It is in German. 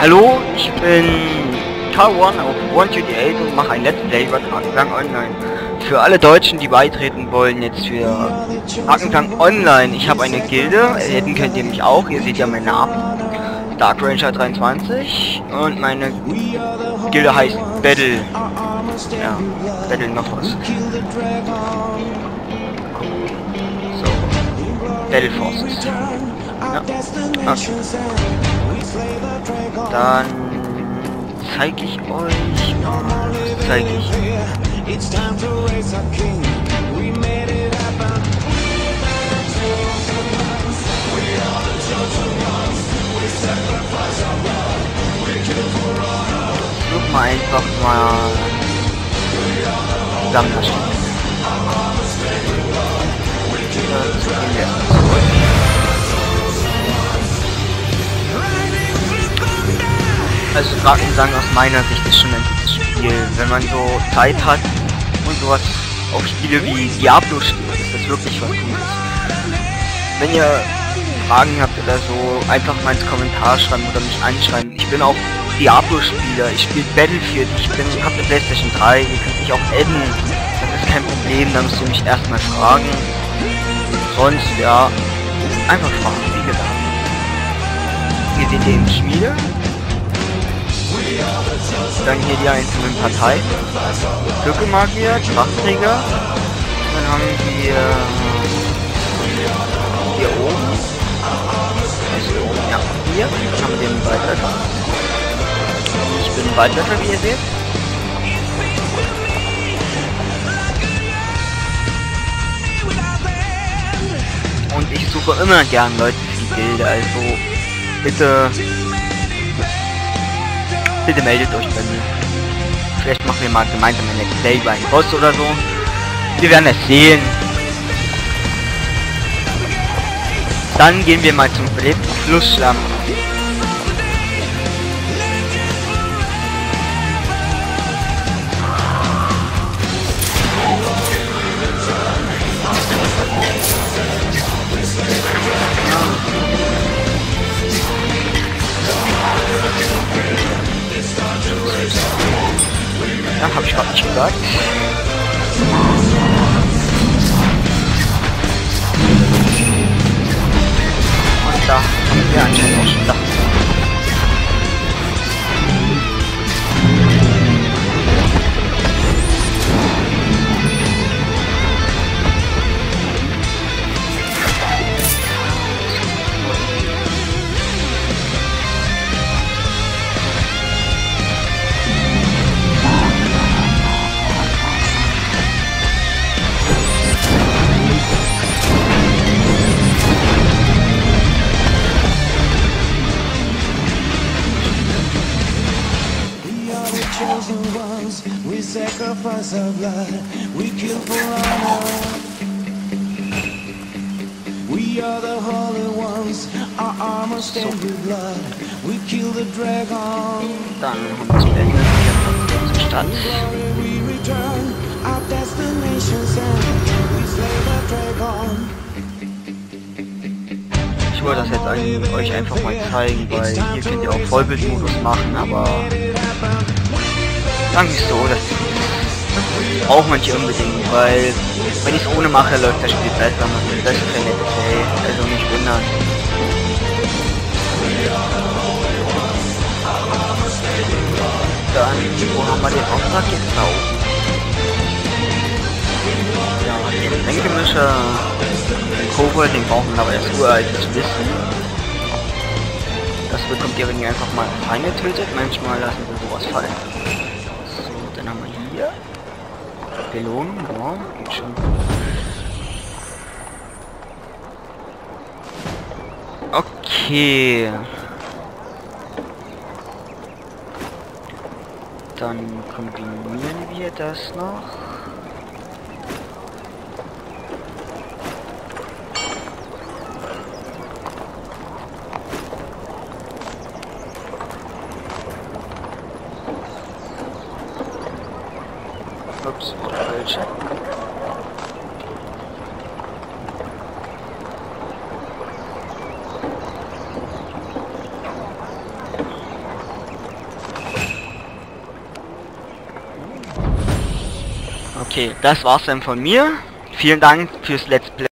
Hallo, ich bin One auf 128 und mache ein Let's Play über Krankengang Online. Für alle Deutschen, die beitreten wollen, jetzt für Krankengang Online. Ich habe eine Gilde, erhalten könnt ihr mich auch, ihr seht ja meinen Namen. Dark Ranger 23 und meine Gilde heißt Battle. Ja, Battle noch was. Battle Forces. Okay. Dann zeige ich euch. Zeige ich? Such mal einfach mal. Dazu gehen wir erstmal zurück. Also Drakensang aus meiner Sicht ist schon ein gutes Spiel. Wenn man so Zeit hat und sowas auf Spiele wie Diablo steht, ist das wirklich was Gutes. Wenn ihr Fragen habt oder so, einfach mal ins Kommentar schreiben oder mich anschreiben. Ich bin auch Diablo-Spieler, ich spiele Battlefield, ich bin, hab eine Playstation 3, ihr könnt mich auch adden. Das ist kein Problem, da müsst ihr mich erstmal fragen. Sonst, ja, einfach fragen, wie gesagt. Hier seht ihr eben Schmiede. Dann hier die einzelnen Parteien. Glückemagier, Kraftträger. Dann haben wir hier oben. Was hier oben? Ja, hier haben wir den Waldläufer. Ich bin Waldläufer, wie ihr seht. Und ich suche immer gern Leute für die Gilde, also bitte bitte meldet euch bei mir. Vielleicht machen wir mal gemeinsam ein Let's Play über einen Boss oder so. Wir werden es sehen. Dann gehen wir mal zum Flussschlamm. Ja, habe ich gerade nicht gesagt. Und da haben wir anscheinend sacrifice our blood. We kill for honor. We are the holy ones. Our armor stained with blood. We kill the dragon. Dann haben wir es beendet. Wir Stadt. We return. Our destination's end. We slay the dragon. Ich wollte das jetzt eigentlich euch einfach mal zeigen, weil hier könnt ihr auch Vollbildmodus machen, aber es so, das braucht man nicht unbedingt, weil wenn ich es ohne mache, läuft das Spiel besser, man wird besser für Let's Play, also nicht wundern. Dann, wo haben wir den Auftrag jetzt da oben? Ja, den Tränkemischer, den Kobold, den brauchen wir aber erst uraltes Wissen. Das bekommt ihr, wenn ihr einfach mal Feinde tötet. Manchmal lassen wir sowas fallen. So, dann haben wir hier. Belohnung, ja, geht schon. Okay. Dann kombinieren wir das noch. Ups, oder falsch. Okay, das war's dann von mir. Vielen Dank fürs Let's Play.